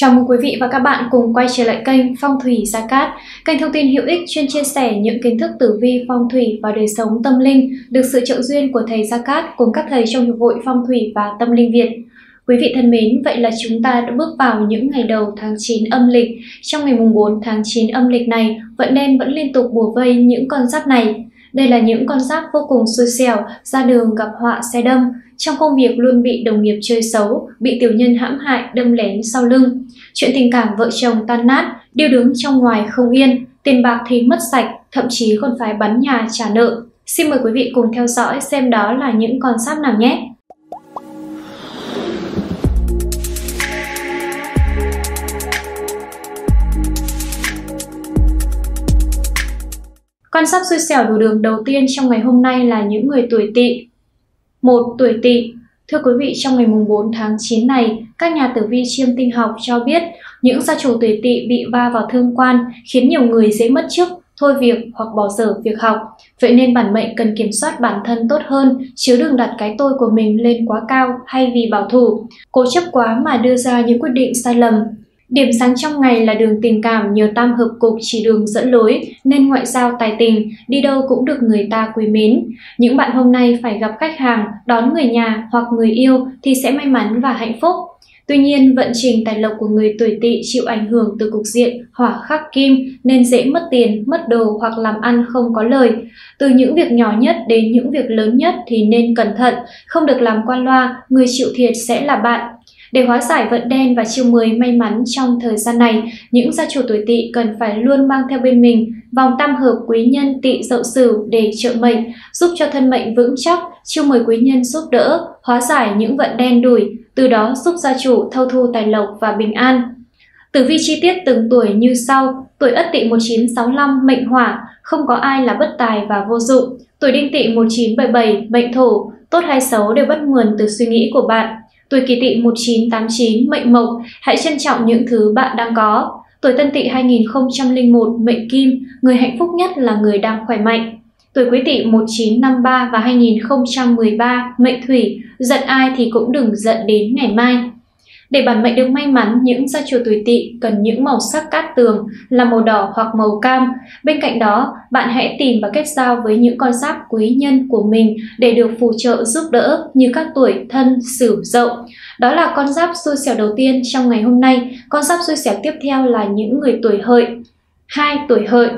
Chào mừng quý vị và các bạn cùng quay trở lại kênh Phong thủy Gia Cát, kênh thông tin hữu ích chuyên chia sẻ những kiến thức tử vi phong thủy và đời sống tâm linh được sự trợ duyên của thầy Gia Cát cùng các thầy trong Hiệp hội Phong thủy và Tâm linh Việt. Quý vị thân mến, vậy là chúng ta đã bước vào những ngày đầu tháng 9 âm lịch. Trong ngày mùng 4 tháng 9 âm lịch này, vận đen vẫn liên tục bùa vây những con giáp này. Đây là những con giáp vô cùng xui xẻo, ra đường gặp họa xe đâm, trong công việc luôn bị đồng nghiệp chơi xấu, bị tiểu nhân hãm hại, đâm lén sau lưng. Chuyện tình cảm vợ chồng tan nát, điêu đứng trong ngoài không yên, tiền bạc thì mất sạch, thậm chí còn phải bắn nhà trả nợ. Xin mời quý vị cùng theo dõi xem đó là những con giáp nào nhé. Quan sát xui xẻo đủ đường đầu tiên trong ngày hôm nay là những người tuổi tỵ. Một tuổi tỵ Thưa quý vị, trong ngày mùng 4 tháng 9 này, các nhà tử vi chiêm tinh học cho biết những gia chủ tuổi tỵ bị va vào thương quan khiến nhiều người dễ mất chức, thôi việc hoặc bỏ dở việc học. Vậy nên bản mệnh cần kiểm soát bản thân tốt hơn, chứ đừng đặt cái tôi của mình lên quá cao hay vì bảo thủ. Cố chấp quá mà đưa ra những quyết định sai lầm, Điểm sáng trong ngày là đường tình cảm nhờ tam hợp cục chỉ đường dẫn lối nên ngoại giao tài tình, đi đâu cũng được người ta quý mến. Những bạn hôm nay phải gặp khách hàng, đón người nhà hoặc người yêu thì sẽ may mắn và hạnh phúc. Tuy nhiên, vận trình tài lộc của người tuổi tỵ chịu ảnh hưởng từ cục diện hỏa khắc kim nên dễ mất tiền, mất đồ hoặc làm ăn không có lời. Từ những việc nhỏ nhất đến những việc lớn nhất thì nên cẩn thận, không được làm qua loa, người chịu thiệt sẽ là bạn. Để hóa giải vận đen và chiêu mười may mắn trong thời gian này, những gia chủ tuổi tỵ cần phải luôn mang theo bên mình vòng tam hợp quý nhân tỵ dậu sửu để trợ mệnh, giúp cho thân mệnh vững chắc, chiêu mời quý nhân giúp đỡ, hóa giải những vận đen đuổi, từ đó giúp gia chủ thâu thu tài lộc và bình an. Tử vi chi tiết từng tuổi như sau, tuổi Ất Tỵ 1965 mệnh hỏa, không có ai là bất tài và vô dụng. Tuổi Đinh Tỵ 1977 mệnh thổ, tốt hay xấu đều bắt nguồn từ suy nghĩ của bạn. Tuổi kỷ tỵ 1989 mệnh mộc, hãy trân trọng những thứ bạn đang có. Tuổi tân tỵ 2001 mệnh kim, người hạnh phúc nhất là người đang khỏe mạnh. Tuổi quý tỵ 1953 và 2013 mệnh thủy, giận ai thì cũng đừng giận đến ngày mai. Để bản mệnh được may mắn, những gia chủ tuổi tỵ cần những màu sắc cát tường là màu đỏ hoặc màu cam. Bên cạnh đó, bạn hãy tìm và kết giao với những con giáp quý nhân của mình để được phù trợ giúp đỡ như các tuổi thân, sửu, dậu. Đó là con giáp xui xẻo đầu tiên trong ngày hôm nay. Con giáp xui xẻo tiếp theo là những người tuổi hợi. Hai tuổi hợi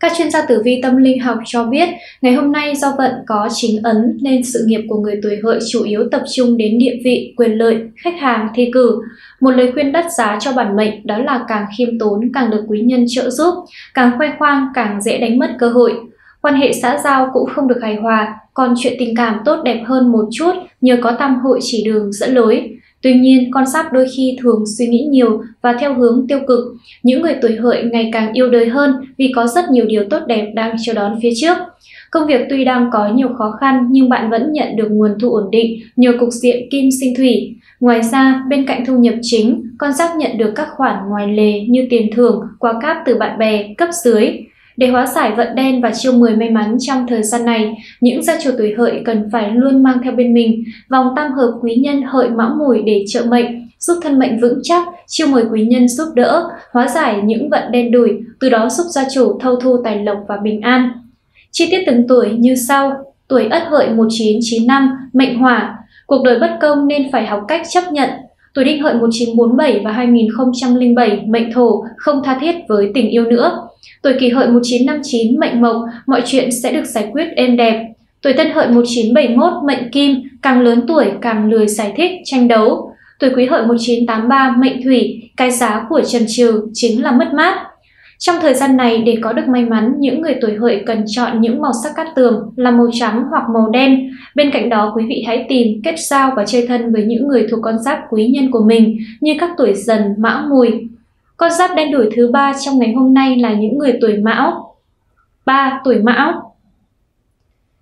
các chuyên gia tử vi tâm linh học cho biết, ngày hôm nay do vận có chính ấn nên sự nghiệp của người tuổi hợi chủ yếu tập trung đến địa vị, quyền lợi, khách hàng, thi cử. Một lời khuyên đắt giá cho bản mệnh đó là càng khiêm tốn càng được quý nhân trợ giúp, càng khoe khoang càng dễ đánh mất cơ hội. Quan hệ xã giao cũng không được hài hòa, còn chuyện tình cảm tốt đẹp hơn một chút nhờ có tam hội chỉ đường dẫn lối. Tuy nhiên, con giáp đôi khi thường suy nghĩ nhiều và theo hướng tiêu cực. Những người tuổi hợi ngày càng yêu đời hơn vì có rất nhiều điều tốt đẹp đang chờ đón phía trước. Công việc tuy đang có nhiều khó khăn nhưng bạn vẫn nhận được nguồn thu ổn định nhờ cục diện kim sinh thủy. Ngoài ra, bên cạnh thu nhập chính, con giáp nhận được các khoản ngoài lề như tiền thưởng, quà cáp từ bạn bè, cấp dưới. Để hóa giải vận đen và chiêu mười may mắn trong thời gian này, những gia chủ tuổi hợi cần phải luôn mang theo bên mình vòng tam hợp quý nhân hợi mão mùi để trợ mệnh, giúp thân mệnh vững chắc, chiêu mời quý nhân giúp đỡ, hóa giải những vận đen đủi, từ đó giúp gia chủ thâu thu tài lộc và bình an. Chi tiết từng tuổi như sau. Tuổi Ất Hợi 1995, mệnh hỏa, cuộc đời bất công nên phải học cách chấp nhận. Tuổi Đinh Hợi 1947 và 2007, mệnh thổ, không tha thiết với tình yêu nữa. Tuổi kỷ hợi 1959 mệnh mộc, mọi chuyện sẽ được giải quyết êm đẹp. Tuổi tân hợi 1971 mệnh kim, càng lớn tuổi càng lười giải thích, tranh đấu. Tuổi quý hợi 1983 mệnh thủy, cái giá của trần trừ chính là mất mát. Trong thời gian này, để có được may mắn, những người tuổi hợi cần chọn những màu sắc cát tường là màu trắng hoặc màu đen. Bên cạnh đó, quý vị hãy tìm, kết giao và chơi thân với những người thuộc con giáp quý nhân của mình như các tuổi dần, mão mùi, con giáp đen đuổi thứ ba trong ngày hôm nay là những người tuổi mão. 3. Tuổi mão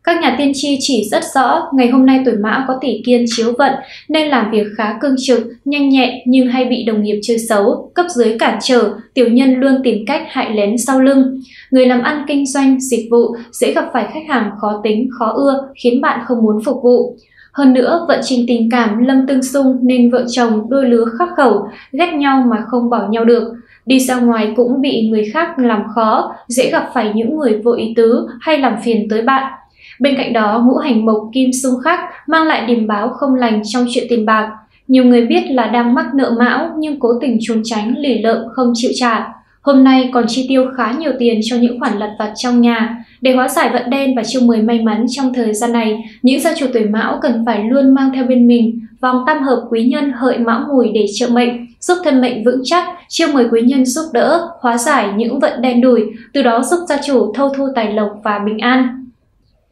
Các nhà tiên tri chỉ rất rõ ngày hôm nay tuổi mão có tỷ kiên chiếu vận nên làm việc khá cương trực, nhanh nhẹn nhưng hay bị đồng nghiệp chơi xấu, cấp dưới cản trở, tiểu nhân luôn tìm cách hại lén sau lưng. Người làm ăn kinh doanh, dịch vụ dễ gặp phải khách hàng khó tính, khó ưa khiến bạn không muốn phục vụ. Hơn nữa, vận trình tình cảm lâm tương xung nên vợ chồng đôi lứa khắc khẩu, ghét nhau mà không bỏ nhau được. Đi ra ngoài cũng bị người khác làm khó, dễ gặp phải những người vô ý tứ hay làm phiền tới bạn. Bên cạnh đó, ngũ hành mộc kim xung khắc mang lại điểm báo không lành trong chuyện tiền bạc. Nhiều người biết là đang mắc nợ mão nhưng cố tình trốn tránh lì lợm không chịu trả. Hôm nay còn chi tiêu khá nhiều tiền cho những khoản lặt vặt trong nhà. Để hóa giải vận đen và chiêu mời may mắn trong thời gian này, những gia chủ tuổi mão cần phải luôn mang theo bên mình vòng tam hợp quý nhân hợi mão mùi để trợ mệnh, giúp thân mệnh vững chắc, chiêu mời quý nhân giúp đỡ, hóa giải những vận đen đủi, từ đó giúp gia chủ thâu thu tài lộc và bình an.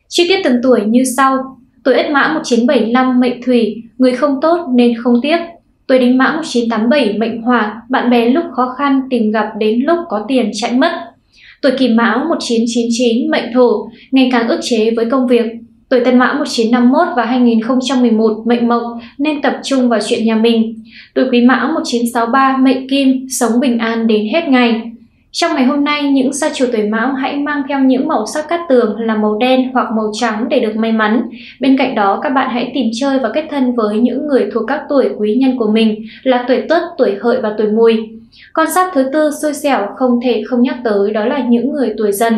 Chi tiết từng tuổi như sau. Tuổi Ất Mão 1975 mệnh Thủy, người không tốt nên không tiếc. Tuổi Đinh Mão 1987 mệnh Hỏa, bạn bè lúc khó khăn tìm gặp đến lúc có tiền chạy mất. Tuổi Kỷ Mão 1999 mệnh Thổ, ngày càng ức chế với công việc. Tuổi Tân Mão 1951 và 2011 mệnh Mộc nên tập trung vào chuyện nhà mình. Tuổi Quý Mão 1963 mệnh Kim, sống bình an đến hết ngày. Trong ngày hôm nay, những sao chủ tuổi mão hãy mang theo những màu sắc cát tường là màu đen hoặc màu trắng để được may mắn. Bên cạnh đó, các bạn hãy tìm chơi và kết thân với những người thuộc các tuổi quý nhân của mình là tuổi tuất, tuổi hợi và tuổi mùi. Con giáp thứ tư xui xẻo không thể không nhắc tới đó là những người tuổi dần.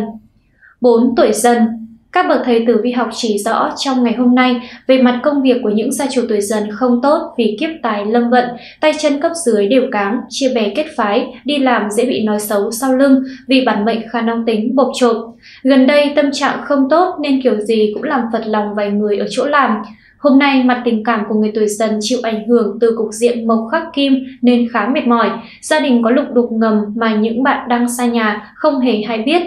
4. Tuổi dần các bậc thầy tử vi học chỉ rõ trong ngày hôm nay về mặt công việc của những gia chủ tuổi dần không tốt vì kiếp tài lâm vận, tay chân cấp dưới đều cáng, chia bè kết phái, đi làm dễ bị nói xấu sau lưng vì bản mệnh khả năng tính bộc trộm. Gần đây tâm trạng không tốt nên kiểu gì cũng làm phật lòng vài người ở chỗ làm. Hôm nay mặt tình cảm của người tuổi dần chịu ảnh hưởng từ cục diện mộc khắc kim nên khá mệt mỏi. Gia đình có lục đục ngầm mà những bạn đang xa nhà không hề hay biết.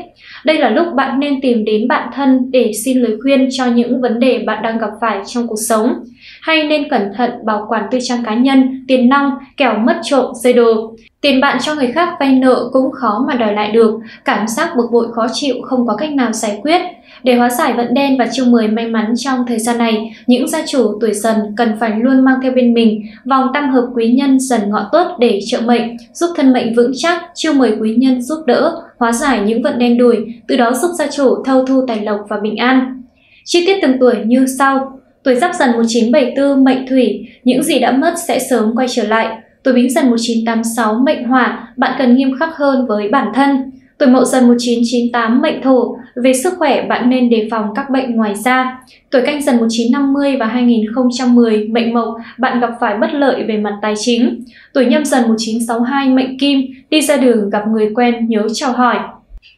Đây là lúc bạn nên tìm đến bạn thân để xin lời khuyên cho những vấn đề bạn đang gặp phải trong cuộc sống. Hay nên cẩn thận bảo quản tư trang cá nhân, tiền nong, kẻo mất trộm, rơi đồ. Tiền bạn cho người khác vay nợ cũng khó mà đòi lại được, cảm giác bực bội khó chịu không có cách nào giải quyết. Để hóa giải vận đen và chiêu mời may mắn trong thời gian này, những gia chủ tuổi dần cần phải luôn mang theo bên mình vòng tam hợp quý nhân dần ngọ tốt để trợ mệnh, giúp thân mệnh vững chắc, chiêu mời quý nhân giúp đỡ, hóa giải những vận đen đùi, từ đó giúp gia chủ thâu thu tài lộc và bình an. Chi tiết từng tuổi như sau. Tuổi Giáp Dần 1974 mệnh Thủy, những gì đã mất sẽ sớm quay trở lại. Tuổi Bính Dần 1986 mệnh Hỏa, bạn cần nghiêm khắc hơn với bản thân. Tuổi Mậu Dần 1998 mệnh Thổ, về sức khỏe bạn nên đề phòng các bệnh ngoài da. Tuổi Canh Dần 1950 và 2010 mệnh Mộc, bạn gặp phải bất lợi về mặt tài chính. Tuổi Nhâm Dần 1962 mệnh Kim, đi ra đường gặp người quen nhớ chào hỏi.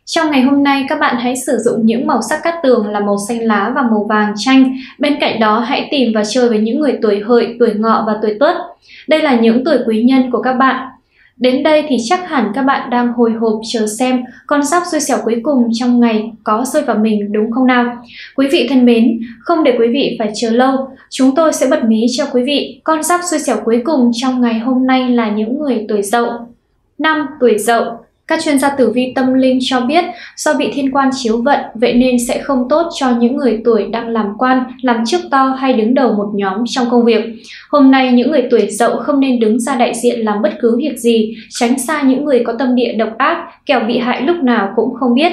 Trong ngày hôm nay, các bạn hãy sử dụng những màu sắc cát tường là màu xanh lá và màu vàng chanh. Bên cạnh đó, hãy tìm và chơi với những người tuổi hợi, tuổi ngọ và tuổi tuất. Đây là những tuổi quý nhân của các bạn. Đến đây thì chắc hẳn các bạn đang hồi hộp chờ xem con giáp xui xẻo cuối cùng trong ngày có rơi vào mình đúng không nào? Quý vị thân mến, không để quý vị phải chờ lâu, chúng tôi sẽ bật mí cho quý vị con giáp xui xẻo cuối cùng trong ngày hôm nay là những người tuổi dậu. Năm tuổi dậu các chuyên gia tử vi tâm linh cho biết do bị thiên quan chiếu vận, vậy nên sẽ không tốt cho những người tuổi đang làm quan, làm chức to hay đứng đầu một nhóm trong công việc. Hôm nay những người tuổi dậu không nên đứng ra đại diện làm bất cứ việc gì, tránh xa những người có tâm địa độc ác, kẻo bị hại lúc nào cũng không biết.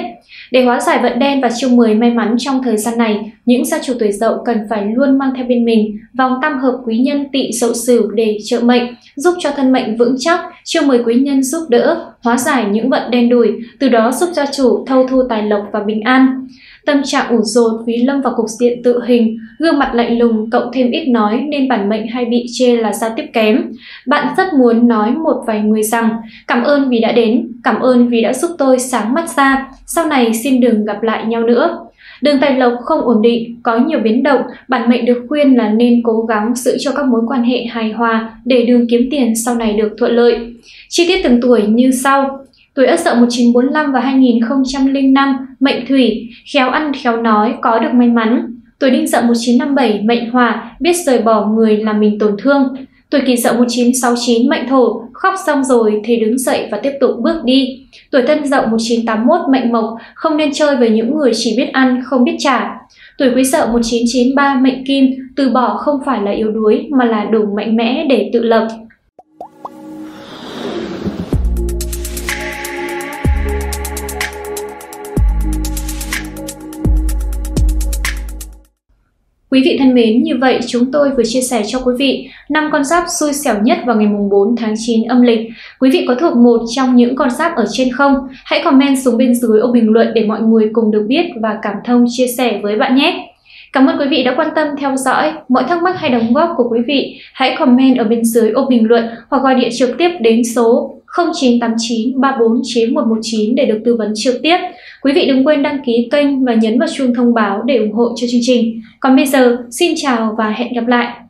Để hóa giải vận đen và chiêu mười may mắn trong thời gian này, những gia chủ tuổi dậu cần phải luôn mang theo bên mình vòng tam hợp quý nhân tỵ dậu sửu để trợ mệnh, giúp cho thân mệnh vững chắc, chiêu mời quý nhân giúp đỡ, hóa giải những vận đen đủi, từ đó giúp gia chủ thâu thu tài lộc và bình an. Tâm trạng ủ rột vì lâm vào cục diện tự hình, gương mặt lạnh lùng cộng thêm ít nói nên bản mệnh hay bị chê là giao tiếp kém. Bạn rất muốn nói một vài người rằng cảm ơn vì đã đến, cảm ơn vì đã giúp tôi sáng mắt ra, sau này xin đừng gặp lại nhau nữa. Đường tài lộc không ổn định, có nhiều biến động, bản mệnh được khuyên là nên cố gắng giữ cho các mối quan hệ hài hòa để đường kiếm tiền sau này được thuận lợi. Chi tiết từng tuổi như sau. Tuổi Ất Dậu 1945 và 2005, mệnh Thủy, khéo ăn khéo nói, có được may mắn. Tuổi Đinh Dậu 1957, mệnh Hỏa, biết rời bỏ người làm mình tổn thương. Tuổi Kỷ Dậu 1969, mệnh Thổ, khóc xong rồi thì đứng dậy và tiếp tục bước đi. Tuổi Tân Dậu 1981, mệnh Mộc, không nên chơi với những người chỉ biết ăn, không biết trả. Tuổi Quý Dậu 1993, mệnh Kim, từ bỏ không phải là yếu đuối mà là đủ mạnh mẽ để tự lập. Quý vị thân mến, như vậy chúng tôi vừa chia sẻ cho quý vị năm con giáp xui xẻo nhất vào ngày mùng 4 tháng 9 âm lịch. Quý vị có thuộc một trong những con giáp ở trên không? Hãy comment xuống bên dưới ô bình luận để mọi người cùng được biết và cảm thông chia sẻ với bạn nhé. Cảm ơn quý vị đã quan tâm theo dõi. Mọi thắc mắc hay đóng góp của quý vị hãy comment ở bên dưới ô bình luận hoặc gọi điện trực tiếp đến số 0989 34 119 để được tư vấn trực tiếp. Quý vị đừng quên đăng ký kênh và nhấn vào chuông thông báo để ủng hộ cho chương trình. Còn bây giờ, xin chào và hẹn gặp lại!